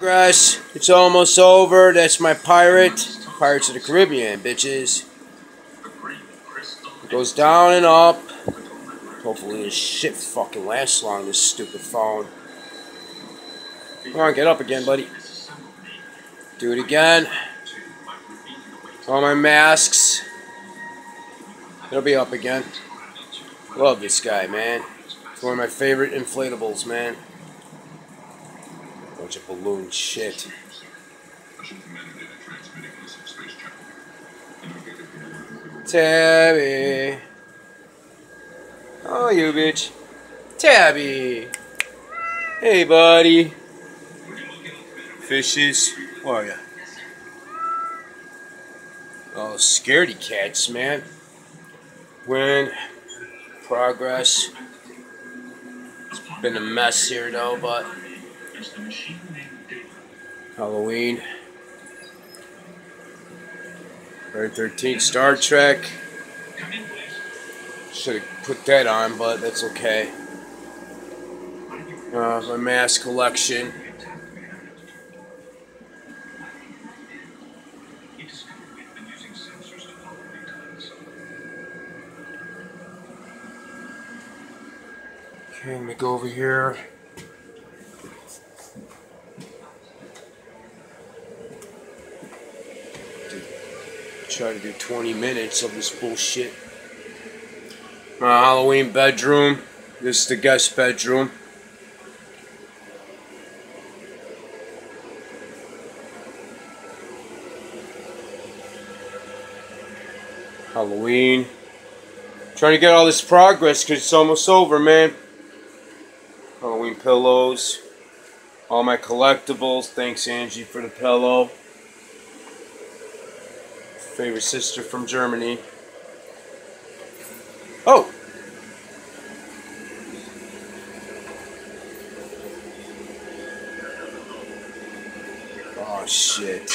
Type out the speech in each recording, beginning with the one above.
Grass, it's almost over. That's my pirate. Pirates of the Caribbean, bitches. It goes down and up. Hopefully this shit fucking lasts long, this stupid phone. Come on, get up again, buddy. Do it again. All my masks. It'll be up again. Love this guy, man. It's one of my favorite inflatables, man. Bunch of balloon shit. Tabby. Oh, you bitch. Tabby. Hey, buddy. Fishes. Where are ya? Oh, scaredy cats, man. Win. Progress. It's been a mess here, though, but Halloween. Friday 13th, Star Trek. Should have put that on, but that's okay. Uh, my mask collection. Okay, let me go over here. Try to do 20 minutes of this bullshit. My Halloween bedroom. This is the guest bedroom. Halloween. Trying to get all this progress because it's almost over, man. Halloween pillows. All my collectibles. Thanks, Angie, for the pillow. Favorite sister from Germany. Oh! Oh, shit.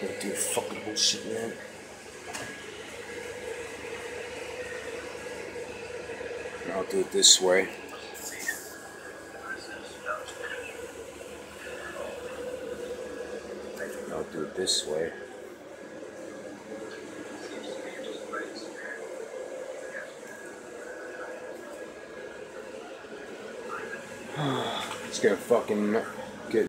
Can't do fucking bullshit, man. I'll do it this way. I'll do it this way. It's gonna fucking get